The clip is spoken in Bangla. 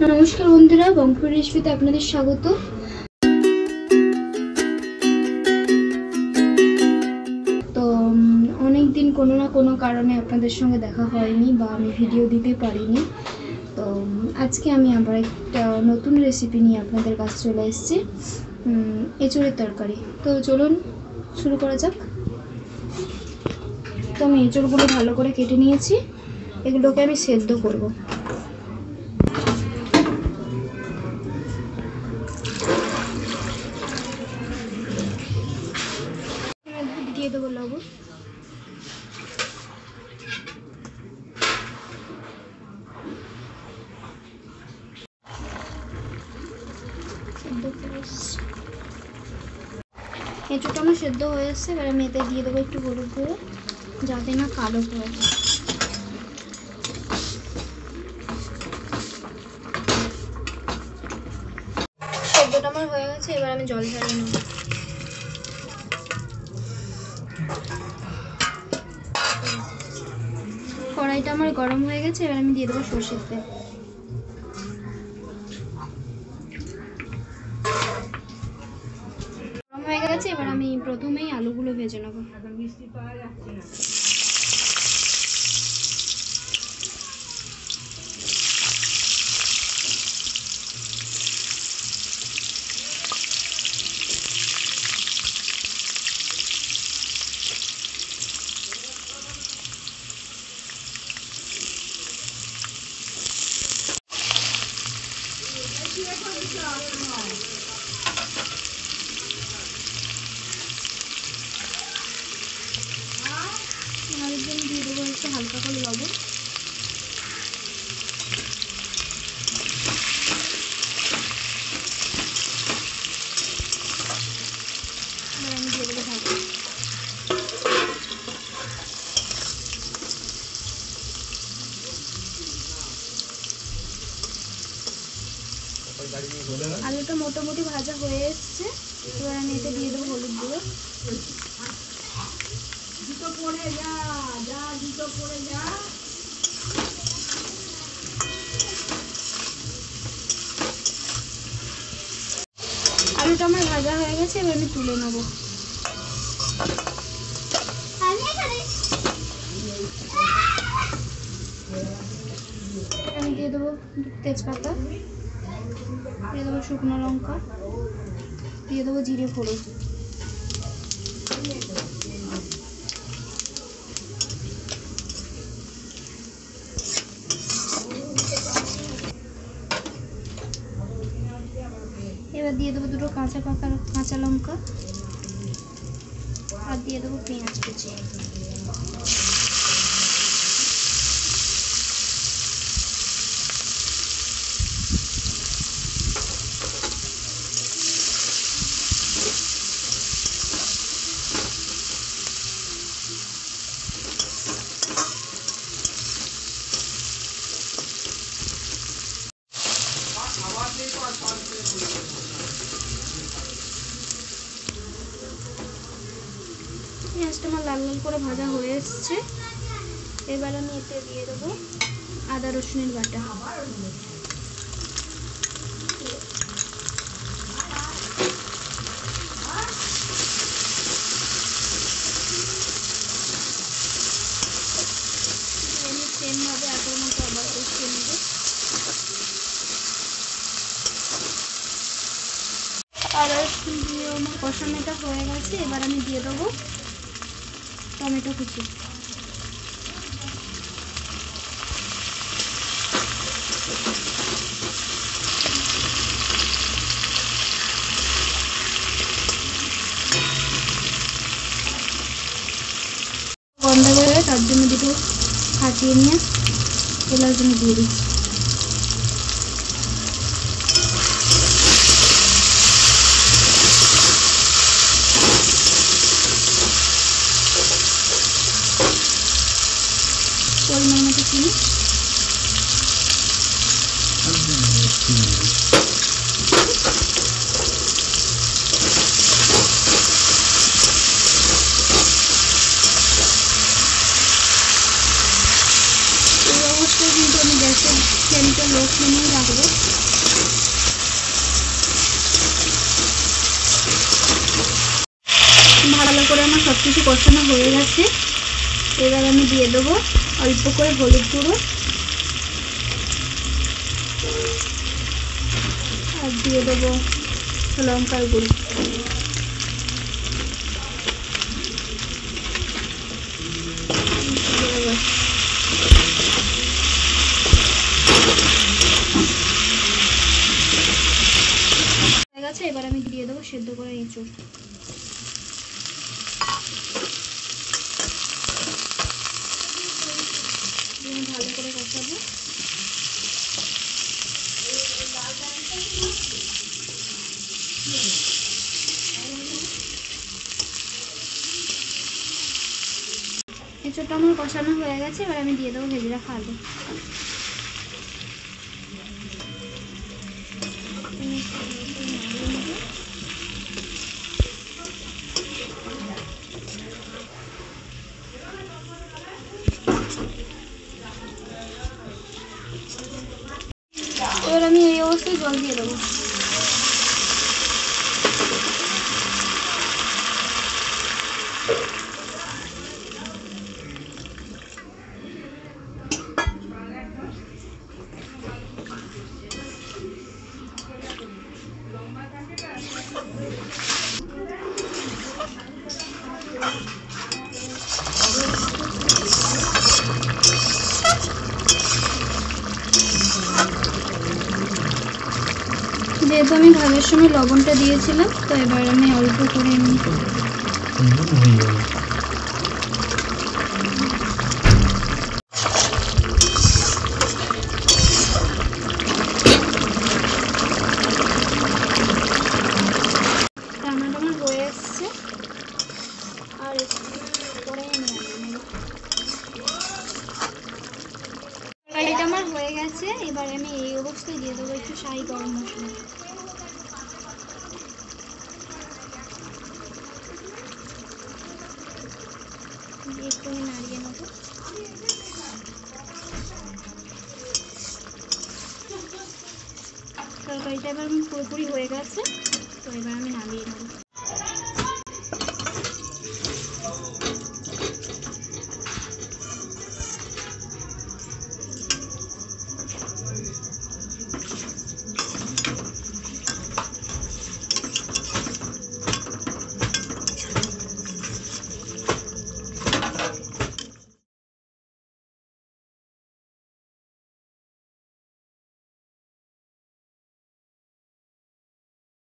নমস্কার বন্ধুরা বংপুর রেসিপিতে আপনাদের স্বাগত। তো অনেক দিন কোনো না কোনো কারণে আপনাদের সঙ্গে দেখা হয়নি বা আমি ভিডিও দিতে পারিনি। তো আজকে আমি আবার একটা নতুন রেসিপি নিয়ে আপনাদের কাছে চলে এসেছি। এঁচড়ের তরকারি। তো, চলুন শুরু করা যাক। তো, আমি এঁচড়গুলো ভালো করে কেটে নিয়েছি। এগুলোকে আমি সেদ্ধ করব। লবণ এঁচোটা আমার সেদ্ধ হয়ে এসছে, এবার আমি এতে দিয়ে দেবো একটু হলুদ গুঁড়ো, যাতে না কালো হয়ে যায়। সেদ্ধটা আমার হয়ে গেছে, এবার আমি জল ঝাড়িয়ে নেব। কড়াইটা আমার গরম হয়ে গেছে, এবার আমি দিয়ে দেবো সর্ষের তেল। গরম হয়ে গেছে, এবার আমি প্রথমেই আলুগুলো ভেজে নেব। হালকা করে লবণ এবার আমি দিয়ে দেবো ঢাকা আলুটা মোটামুটি ভাজা হয়ে এসছে। এবার আমি এতে দিয়ে দেবো হলুদ গুঁড়ো। আলুটা আমার ভাজা হয়ে গেছে এবার আমি তুলে নেব। আমি দিয়ে দেবো তেজপাতা। শুকনো লঙ্কা। দিয়ে দেবো জিরে ফোড়ন। এবার দিয়ে দেবো দুটো কাঁচা পাকা কাঁচা লঙ্কা। আর দিয়ে দেবো পেঁয়াজ কুচি। পেঁয়াজটা আমার লাল লাল করে ভাজা হয়ে এসছে। এবার আমি এতে দিয়ে দেবো আদা রসুনের বাটা আমি সেমভাবে আগের মতো আবার কষিয়ে নেব রসুন দিয়ে কষানোটা হয়ে গেছে, এবার আমি দিয়ে দেবো টমেটো কুচি। গন্ধ বেরোয় তার জন্য দুটো ফাটিয়ে নিয়ে জন্য দিয়ে দিচ্ছি। সব কিছু কষানো হয়ে গেছে। এবার আমি দিয়ে দেবো অল্প করে হলুদ গুঁড়ো। আর দিয়ে দেবো লঙ্কার গুঁড়ো। এবার আমি দিয়ে দেবো সেদ্ধ করে এঁচড় দিয়ে আমি ভালো করে কষাবো এঁচড়টা আমার কষানো হয়ে গেছে এবার আমি দিয়ে দেবো ভেজে রাখা আলু যেহেতু আমি ভাগের সময় লবণটা দিয়েছিলাম তো এবার আমি অল্প করে নিই হয়ে যাবে রান্নাটা আমার হয়ে এসছে আর একটু পরে আমি নামিয়ে নেব। তরকারিটা আমার হয়ে গেছে এবার আমি এই অবস্থায় দিয়ে দেবো একটু শাহি গরম মশলা একটু নাড়িয়ে নেব তরকারিটা এবার পুরোপুরি হয়ে গেছে, তো এবার আমি নামিয়ে নেব।